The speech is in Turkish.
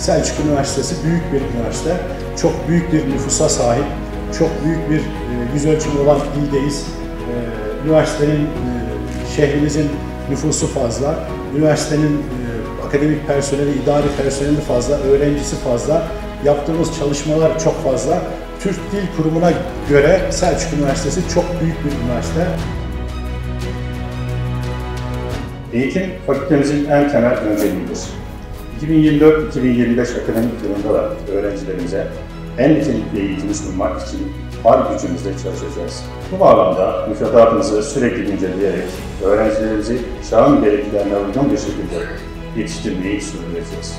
Selçuk Üniversitesi büyük bir üniversite. Çok büyük bir nüfusa sahip, çok büyük bir e, yüz ölçümü olan ildeyiz. E, üniversitenin, e, şehrimizin nüfusu fazla, üniversitenin akademik personeli, idari personeli fazla, öğrencisi fazla, yaptığımız çalışmalar çok fazla. Türk Dil Kurumu'na göre Selçuk Üniversitesi çok büyük bir üniversite. Eğitim fakültemizin en temel önceliğidir. 2024-2025 akademik yılında da öğrencilerimize en nitelikli eğitimi sunmak için var gücümüzle çalışacağız. Bu bağlamda müfredatımızı sürekli güncelleyerek öğrencilerimizi çağın gereklilerine uygun bir şekilde yetiştirmeyi sürdüreceğiz.